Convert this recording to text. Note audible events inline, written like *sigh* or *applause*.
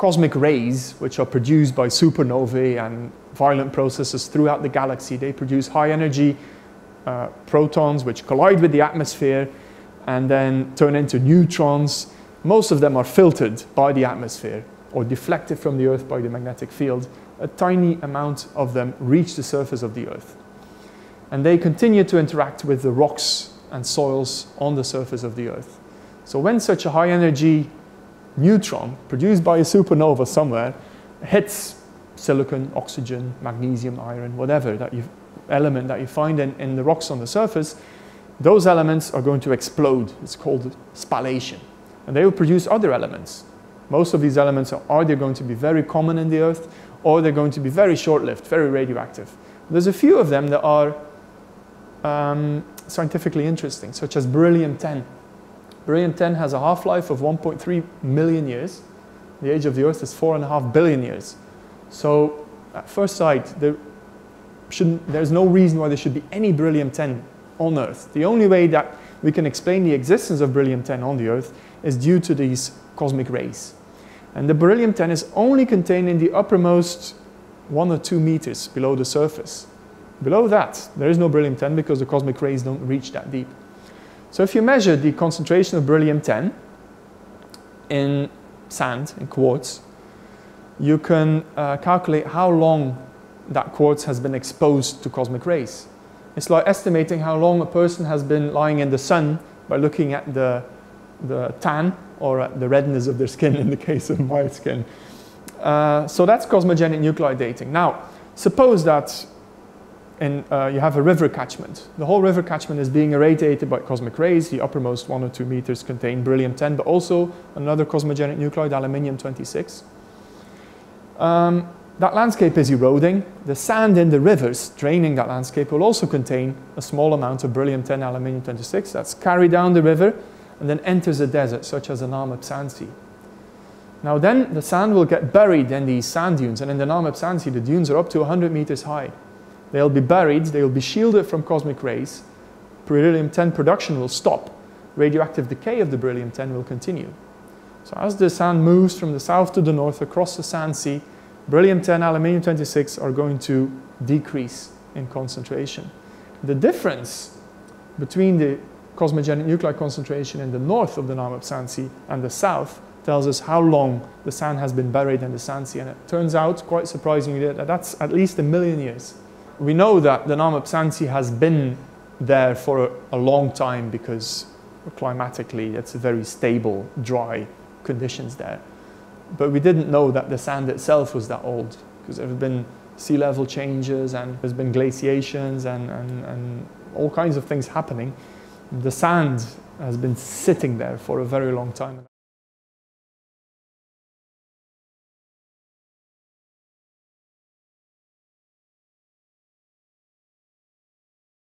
cosmic rays, which are produced by supernovae and violent processes throughout the galaxy. They produce high energy uh, protons which collide with the atmosphere and then turn into neutrons. Most of them are filtered by the atmosphere or deflected from the Earth by the magnetic field. A tiny amount of them reach the surface of the Earth. And they continue to interact with the rocks and soils on the surface of the Earth. So when such a high energy neutron produced by a supernova somewhere hits silicon, oxygen, magnesium, iron, whatever that element that you find in, in the rocks on the surface, those elements are going to explode. It's called spallation. And they will produce other elements. Most of these elements are either going to be very common in the Earth or they're going to be very short-lived, very radioactive. There's a few of them that are um, scientifically interesting, such as beryllium-10. Beryllium-10 has a half-life of 1.3 million years. The age of the Earth is 4.5 billion years. So at first sight, there there's no reason why there should be any beryllium-10 on Earth. The only way that we can explain the existence of beryllium-10 on the Earth is due to these cosmic rays. And the beryllium-10 is only contained in the uppermost one or two meters below the surface. Below that, there is no beryllium-10 because the cosmic rays don't reach that deep. So if you measure the concentration of beryllium-10 in sand, in quartz, you can uh, calculate how long that quartz has been exposed to cosmic rays. It's like estimating how long a person has been lying in the sun by looking at the, the tan or the redness of their skin *laughs* in the case of my skin. Uh, so that's cosmogenic nuclide dating. Now, suppose that in, uh, you have a river catchment. The whole river catchment is being irradiated by cosmic rays. The uppermost one or two meters contain beryllium-10, but also another cosmogenic nuclide, aluminium-26. Um, that landscape is eroding. The sand in the rivers draining that landscape will also contain a small amount of beryllium-10, aluminium-26 that's carried down the river and then enters a desert, such as the Namib Sand Sea. Now then, the sand will get buried in these sand dunes, and in the Namib Sand Sea, the dunes are up to 100 meters high. They'll be buried, they will be shielded from cosmic rays. Beryllium-10 production will stop. Radioactive decay of the beryllium-10 will continue. So as the sand moves from the south to the north across the sand sea, beryllium-10, aluminium-26 are going to decrease in concentration. The difference between the cosmogenic nuclide concentration in the north of the Namib Sand Sea and the south tells us how long the sand has been buried in the sand sea. And it turns out, quite surprisingly, that that's at least a million years we know that the Namib Sand Sea has been there for a, a long time because climatically it's very stable, dry conditions there. But we didn't know that the sand itself was that old because there have been sea level changes and there's been glaciations and, and, and all kinds of things happening. The sand has been sitting there for a very long time.